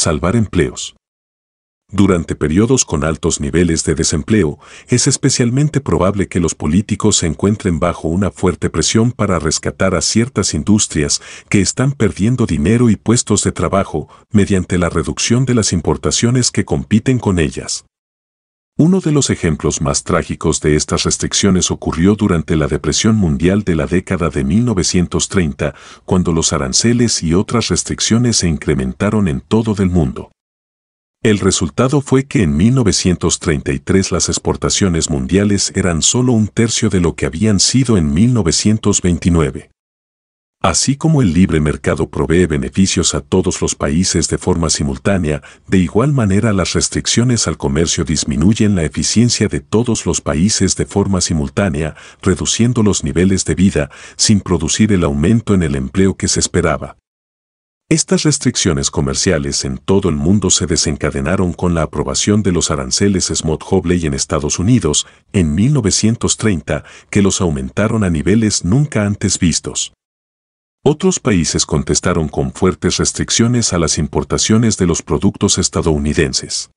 salvar empleos. Durante periodos con altos niveles de desempleo, es especialmente probable que los políticos se encuentren bajo una fuerte presión para rescatar a ciertas industrias que están perdiendo dinero y puestos de trabajo mediante la reducción de las importaciones que compiten con ellas. Uno de los ejemplos más trágicos de estas restricciones ocurrió durante la Depresión Mundial de la década de 1930, cuando los aranceles y otras restricciones se incrementaron en todo el mundo. El resultado fue que en 1933 las exportaciones mundiales eran solo un tercio de lo que habían sido en 1929. Así como el libre mercado provee beneficios a todos los países de forma simultánea, de igual manera las restricciones al comercio disminuyen la eficiencia de todos los países de forma simultánea, reduciendo los niveles de vida sin producir el aumento en el empleo que se esperaba. Estas restricciones comerciales en todo el mundo se desencadenaron con la aprobación de los aranceles Smot-Hobley en Estados Unidos en 1930, que los aumentaron a niveles nunca antes vistos. Otros países contestaron con fuertes restricciones a las importaciones de los productos estadounidenses.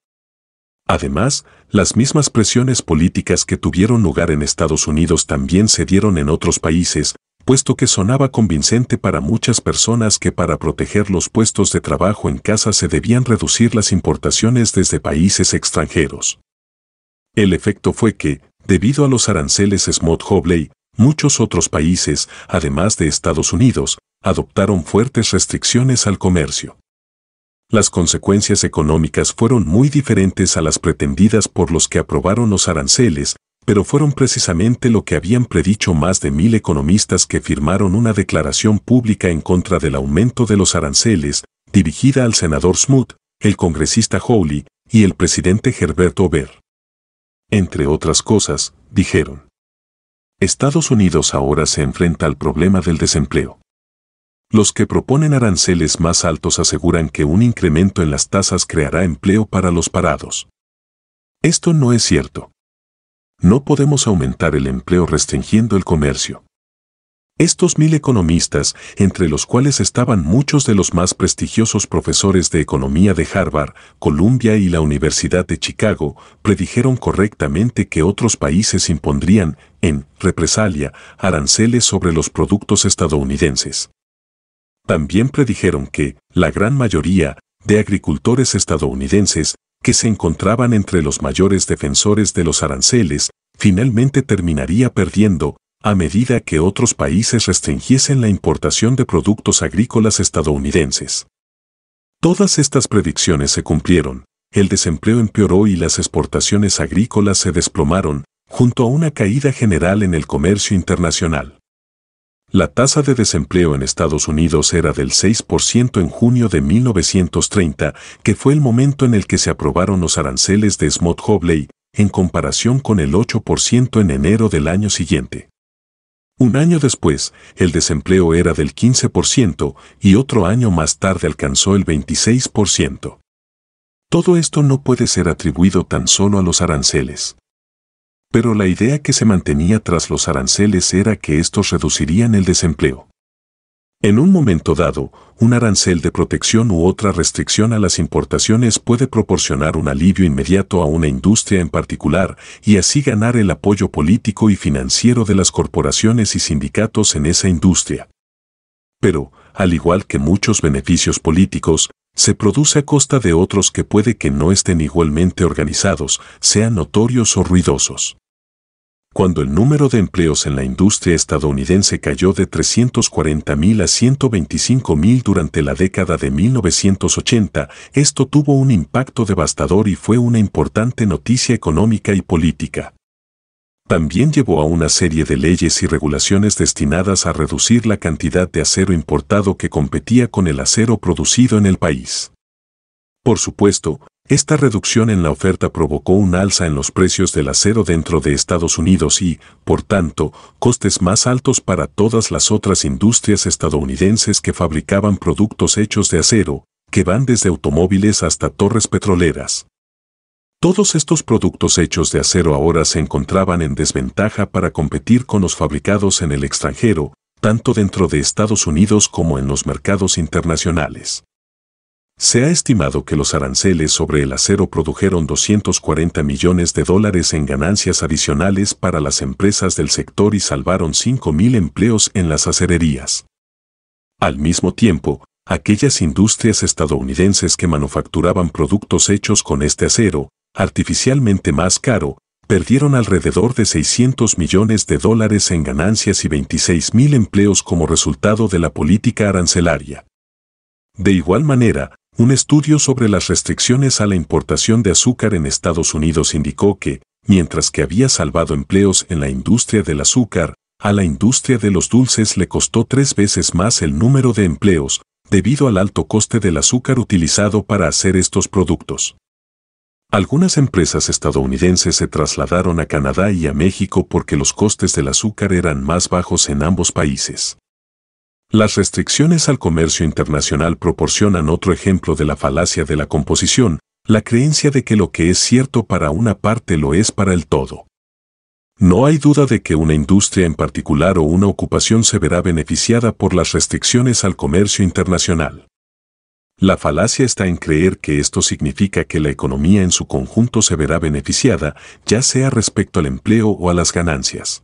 Además, las mismas presiones políticas que tuvieron lugar en Estados Unidos también se dieron en otros países, puesto que sonaba convincente para muchas personas que para proteger los puestos de trabajo en casa se debían reducir las importaciones desde países extranjeros. El efecto fue que, debido a los aranceles Smot-Hobley, muchos otros países, además de Estados Unidos, adoptaron fuertes restricciones al comercio. Las consecuencias económicas fueron muy diferentes a las pretendidas por los que aprobaron los aranceles, pero fueron precisamente lo que habían predicho más de mil economistas que firmaron una declaración pública en contra del aumento de los aranceles, dirigida al senador Smoot, el congresista Hawley y el presidente Herbert Ober. Entre otras cosas, dijeron. Estados Unidos ahora se enfrenta al problema del desempleo. Los que proponen aranceles más altos aseguran que un incremento en las tasas creará empleo para los parados. Esto no es cierto. No podemos aumentar el empleo restringiendo el comercio. Estos mil economistas, entre los cuales estaban muchos de los más prestigiosos profesores de economía de Harvard, Columbia y la Universidad de Chicago, predijeron correctamente que otros países impondrían, en represalia, aranceles sobre los productos estadounidenses. También predijeron que, la gran mayoría, de agricultores estadounidenses que se encontraban entre los mayores defensores de los aranceles, finalmente terminaría perdiendo, a medida que otros países restringiesen la importación de productos agrícolas estadounidenses. Todas estas predicciones se cumplieron, el desempleo empeoró y las exportaciones agrícolas se desplomaron, junto a una caída general en el comercio internacional. La tasa de desempleo en Estados Unidos era del 6% en junio de 1930, que fue el momento en el que se aprobaron los aranceles de Smot-Hobley, en comparación con el 8% en enero del año siguiente. Un año después, el desempleo era del 15% y otro año más tarde alcanzó el 26%. Todo esto no puede ser atribuido tan solo a los aranceles pero la idea que se mantenía tras los aranceles era que estos reducirían el desempleo. En un momento dado, un arancel de protección u otra restricción a las importaciones puede proporcionar un alivio inmediato a una industria en particular y así ganar el apoyo político y financiero de las corporaciones y sindicatos en esa industria. Pero, al igual que muchos beneficios políticos, se produce a costa de otros que puede que no estén igualmente organizados, sean notorios o ruidosos. Cuando el número de empleos en la industria estadounidense cayó de 340.000 a 125.000 durante la década de 1980, esto tuvo un impacto devastador y fue una importante noticia económica y política. También llevó a una serie de leyes y regulaciones destinadas a reducir la cantidad de acero importado que competía con el acero producido en el país. Por supuesto, esta reducción en la oferta provocó un alza en los precios del acero dentro de Estados Unidos y, por tanto, costes más altos para todas las otras industrias estadounidenses que fabricaban productos hechos de acero, que van desde automóviles hasta torres petroleras. Todos estos productos hechos de acero ahora se encontraban en desventaja para competir con los fabricados en el extranjero, tanto dentro de Estados Unidos como en los mercados internacionales. Se ha estimado que los aranceles sobre el acero produjeron 240 millones de dólares en ganancias adicionales para las empresas del sector y salvaron 5.000 empleos en las acererías. Al mismo tiempo, aquellas industrias estadounidenses que manufacturaban productos hechos con este acero, artificialmente más caro, perdieron alrededor de 600 millones de dólares en ganancias y 26.000 empleos como resultado de la política arancelaria. De igual manera, un estudio sobre las restricciones a la importación de azúcar en Estados Unidos indicó que, mientras que había salvado empleos en la industria del azúcar, a la industria de los dulces le costó tres veces más el número de empleos, debido al alto coste del azúcar utilizado para hacer estos productos. Algunas empresas estadounidenses se trasladaron a Canadá y a México porque los costes del azúcar eran más bajos en ambos países. Las restricciones al comercio internacional proporcionan otro ejemplo de la falacia de la composición, la creencia de que lo que es cierto para una parte lo es para el todo. No hay duda de que una industria en particular o una ocupación se verá beneficiada por las restricciones al comercio internacional. La falacia está en creer que esto significa que la economía en su conjunto se verá beneficiada, ya sea respecto al empleo o a las ganancias.